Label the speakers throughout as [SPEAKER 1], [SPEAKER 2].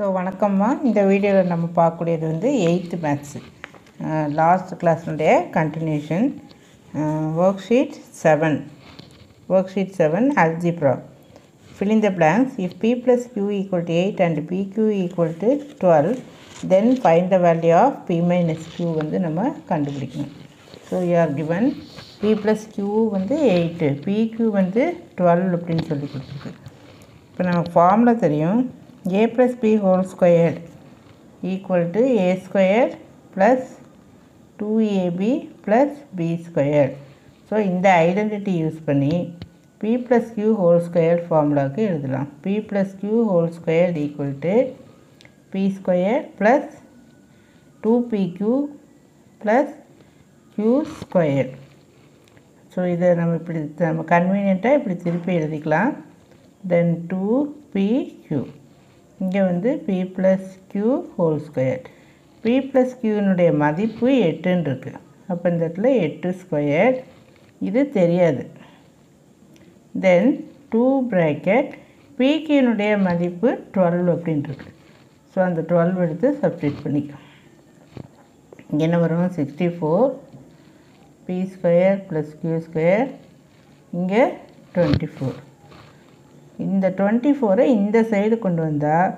[SPEAKER 1] So வணக்கம்மா. இந்த வீடியோவில் நம்ம பார்க்கக்கூடியது வந்து eighth maths last கிளாஸ்னுடைய continuation worksheet seven worksheet seven algebra fill in the blanks. If p plus q equal to 8 and pq equal to 12 then find the value of p minus q வந்து நம்ம கண்டுபிடிக்கணும். So you are given P plus Q வந்து eight பிக்யூ வந்து 12 அப்படின்னு சொல்லி கொடுத்துருக்கு. இப்போ நமக்கு ஃபார்முலா தெரியும். A plus B whole square equal to A square plus two AB plus B square so இந்த ஐடென்டிட்டி யூஸ் பண்ணி P plus Q whole square ஃபார்முலாவுக்கு எழுதலாம் P plus Q whole square equal to P square plus two P Q plus Q square so இதை நம்ம இப்படி நம்ம கன்வீனியண்ட்டாக இப்படி திருப்பி எழுதிக்கலாம் தென் டூ பி கியூ இங்கே வந்து P plus Q whole square P plus க்யூனுடைய மதிப்பு எட்டுன்னு இருக்குது அப்போ இந்த இடத்துல எட்டு ஸ்கொயர் இது தெரியாது. தென் டூ ப்ராக்கெட் பிக்கினுடைய மதிப்பு டுவெல் அப்படின்ட்டுருக்கு ஸோ அந்த டுவெல் எடுத்து சப்ஸ்டியூட் பண்ணிக்கலாம். இங்கே என்ன வரும்? Sixty four P square plus Q square இங்கே டுவெண்ட்டி ஃபோர் இந்த டுவெண்ட்டி ஃபோரை இந்த சைடு கொண்டு வந்தால்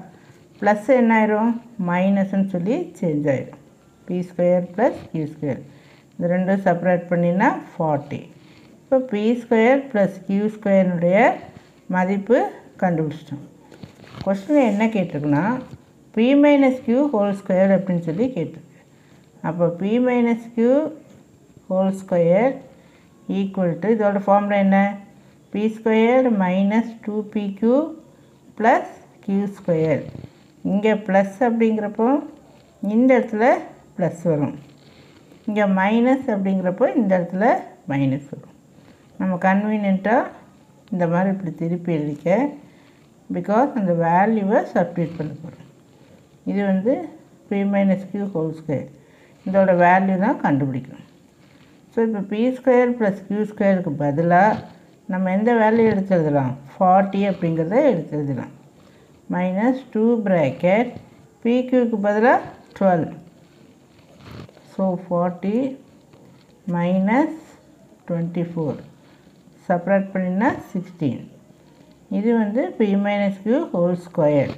[SPEAKER 1] ப்ளஸ் என்ன ஆயிரும் மைனஸ்ன்னு சொல்லி சேஞ்ச் ஆயிடும் P square plus Q square இந்த ரெண்டும் செப்பரேட் பண்ணினா ஃபார்ட்டி இப்போ பி ஸ்கொயர் ப்ளஸ் க்யூ ஸ்கொயருடைய மதிப்பு கண்டுபிடிச்சிட்டோம். கொஸ்டின் என்ன கேட்டிருக்குன்னா P minus Q whole square அப்படின்னு சொல்லி கேட்டிருக்கு. அப்போ P minus Q whole square equal to இதோட ஃபார்முலா என்ன? P square minus two P Q plus Q square இங்கே ப்ளஸ் அப்படிங்கிறப்போ இந்த இடத்துல ப்ளஸ் வரும். இங்கே மைனஸ் அப்படிங்கிறப்போ இந்த இடத்துல மைனஸ் வரும். நம்ம கன்வீனியண்ட்டாக இந்த மாதிரி இப்படி திருப்பி எழுதிக்க பிகாஸ் அந்த வேல்யூவை சப்ஸ்டியூட் பண்ண போகிறோம் இது வந்து P minus Q whole square இதோட வேல்யூ தான் கண்டுபிடிக்கணும். ஸோ இப்போ பி ஸ்கொயர் ப்ளஸ் க்யூ ஸ்கொயருக்கு பதிலாக நம்ம எந்த வேல்யூ எடுத்து எழுதலாம் ஃபார்ட்டி அப்படிங்கிறத எடுத்து எழுதலாம் மைனஸ் டூ ப்ராக்கெட் பிக்யூக்கு பதிலாக twelve so forty minus twenty four separate பண்ணினா சிக்ஸ்டீன் இது வந்து P minus Q whole square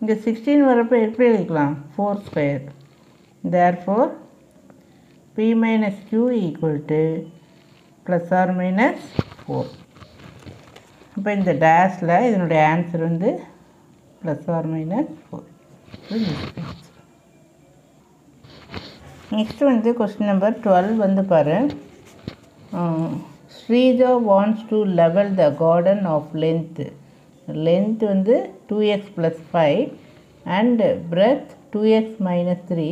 [SPEAKER 1] இங்கே சிக்ஸ்டீன் வரப்போ எப்படி எழுதிக்கலாம்? Four square there four P minus Q equal to plus or minus four இப்போ இந்த டேஷில் இதனுடைய ஆன்சர் வந்து plus or minus four next வந்து கொஸ்டின் நம்பர் டுவெல் வந்து பாரு. Sreeja wants to level the garden of length length வந்து two X plus five and breadth two X minus three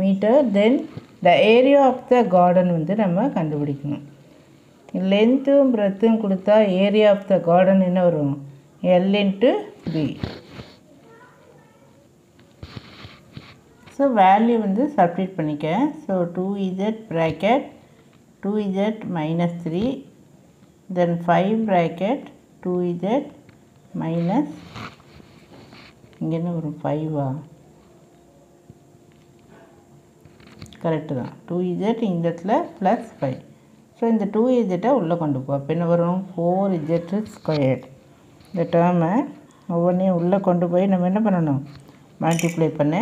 [SPEAKER 1] metre then the area of the garden வந்து நம்ம கண்டுபிடிக்கணும். லென்த்தும் பிரெத்தும் கொடுத்தா area of the garden என்ன வரும்? L into P so value வந்து substitute பண்ணிக்க. So two Z bracket two Z minus three then five bracket two Z minus இங்கே என்ன வரும்? ஃபைவா கரெக்டு தான். டூ இஜெட் இந்த இடத்துல ப்ளஸ் ஃபைவ் ஸோ இந்த டூ இஜெட்டை உள்ளே கொண்டு போ. அப்போ என்ன வரும் ஃபோர் இஜெட் ஸ்கொயர் இந்த டேர்மை ஒவ்வொன்றையும் உள்ளே கொண்டு போய் நம்ம என்ன பண்ணணும்? மல்டிப்ளை பண்ணு.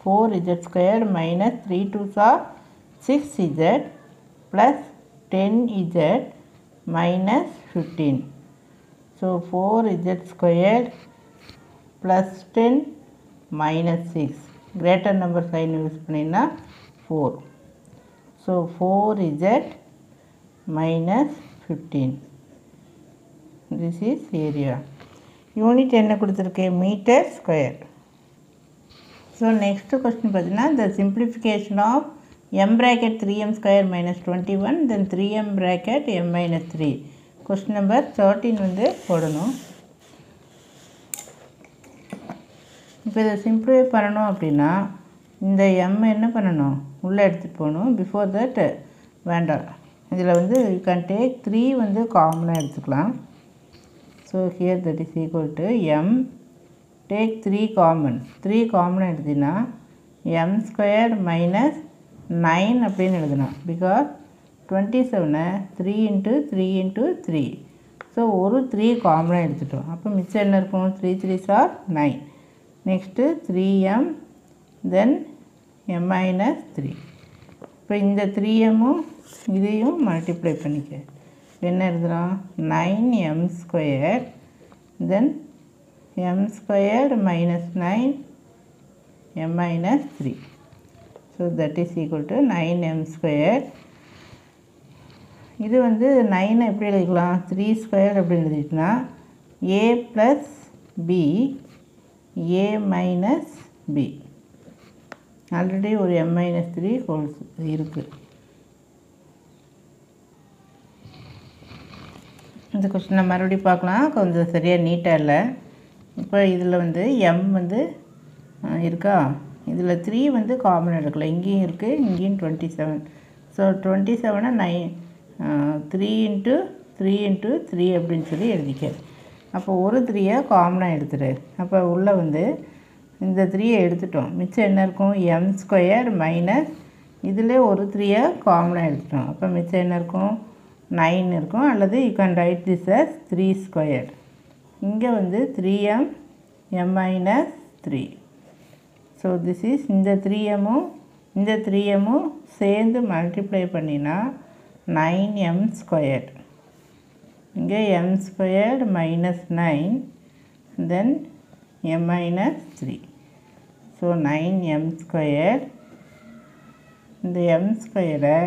[SPEAKER 1] Four Z square minus three two சா six Z plus ten Z minus fifteen so four Z square plus ten minus six greater number sign use பண்ணினா four so four Z minus 15 this is area. Unit என்ன கொடுத்துருக்கு? Metre square so next question பார்த்தீங்கன்னா the simplification of M bracket three M square minus twenty one then three M bracket M minus three question number வந்து போடணும். இப்போ இதை simplify பண்ணணும் அப்படின்னா இந்த எம் என்ன பண்ணணும்? உள்ளே எடுத்துகிட்டு போகணும். பிஃபோர் தட் வேண்டாம். இதில் வந்து யூ கேன் டேக் த்ரீ வந்து காமனாக எடுத்துக்கலாம். So here that is equal to M take three common three common எடுத்தீங்கன்னா எம் ஸ்கொயர் மைனஸ் நைன் அப்படின்னு எழுதணும். Because twenty செவனை three into three into three so ஒரு த்ரீ காமனாக எடுத்துட்டோம். அப்போ மிச்சம் என்ன இருக்கும்? Three three sir nine next three M then M minus three இப்போ இந்த த்ரீ எம்மும் இதையும் மல்டிப்ளை பண்ணிக்க. என்ன எழுதுகிறோம் nine M square then M square minus nine M minus three so that is equal to nine M square இது வந்து நைனை எப்படி எழுதிக்கலாம்? த்ரீ ஸ்கொயர் அப்படின்னு எழுதிட்டுனா A plus B A minus B already ஒரு எம் மைனஸ் த்ரீ ஹோல்ஸ் இருக்குது இந்த கொஸ்டினை மறுபடியும் பார்க்கலாம். கொஞ்சம் சரியாக நீட்டாக இல்லை. இப்போ இதில் வந்து எம் வந்து இருக்கா? இதில் த்ரீ வந்து காமன் எடுக்கல. இங்கேயும் இருக்குது இங்கேயும் twenty seven so twenty செவனை nine three into three into three அப்படின்னு சொல்லி எழுதிக்க. அப்போ ஒரு த்ரீயை காமனாக எடுத்துரு. அப்போ உள்ளே வந்து இந்த த்ரீயை எடுத்துட்டோம். மிச்சம் என்ன இருக்கும்? எம் ஸ்கொயர் மைனஸ் இதில் ஒரு த்ரீயை காமனாக எடுத்துட்டோம். அப்போ மிச்சம் என்ன இருக்கும்? நைன் இருக்கும். அல்லது you can write this as three square இங்கே வந்து three M M minus three so this is இந்த த்ரீ எம்மும் இந்த த்ரீ எம்மும் சேர்ந்து மல்டிப்ளை பண்ணினா நைன் எம் ஸ்கொயர் இங்கே M square minus nine then M minus three so nine M square இந்த எம் ஸ்கொயரை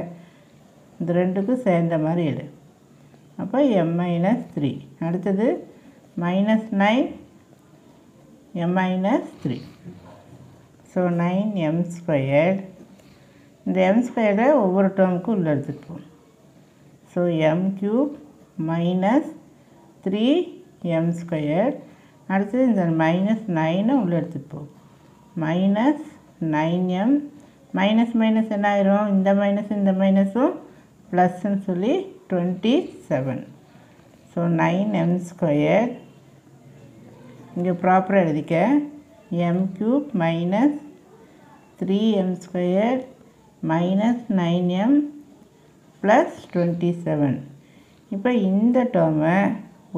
[SPEAKER 1] இந்த ரெண்டுக்கும் சேர்ந்த மாதிரி எடு. அப்போ எம் மைனஸ் த்ரீ அடுத்தது minus nine M minus three so nine M square இந்த எம் ஸ்கொயரை ஒவ்வொரு டேர்முக்கும் உள்ள எடுத்துகிட்டு so m cube minus three m square அடுத்தது இந்த மைனஸ் நைனை உள்ளே எடுத்துகிட்டு minus nine m minus minus என்ன ஆயிரும்? இந்த மைனஸ் இந்த மைனஸும் ப்ளஸ்ன்னு சொல்லி twenty seven. So nine m square இங்கே ப்ராப்பராக எழுதிக்க. M cube minus three m square minus nine m plus twenty seven இப்போ இந்த டேர்மை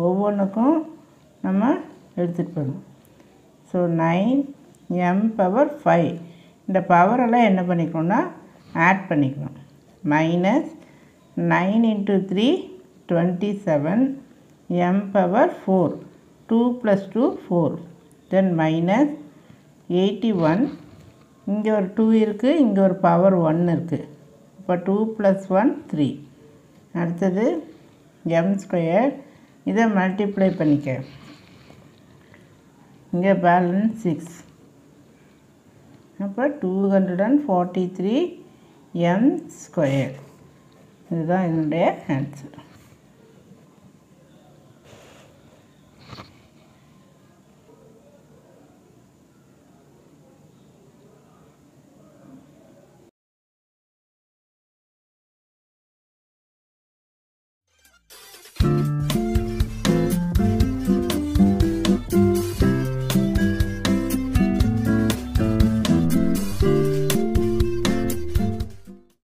[SPEAKER 1] ஒவ்வொன்றுக்கும் நம்ம எடுத்துகிட்டு போகணும் so nine m power five இந்த பவரெல்லாம் என்ன பண்ணிக்கணும்னா ஆட் பண்ணிக்கணும். Minus nine into three twenty seven m power four two plus two four then minus eighty one இங்கே ஒரு டூ இருக்குது இங்கே ஒரு பவர் ஒன் இருக்குது இப்போ டூ ப்ளஸ் ஒன் த்ரீ அடுத்தது எம் ஸ்கொயர் இதை மல்டிப்ளை பண்ணிக்க. இங்கே பேலன்ஸ் சிக்ஸ் அப்போ two hundred and forty three m square இதுதான் என்னுடைய ஆன்சர்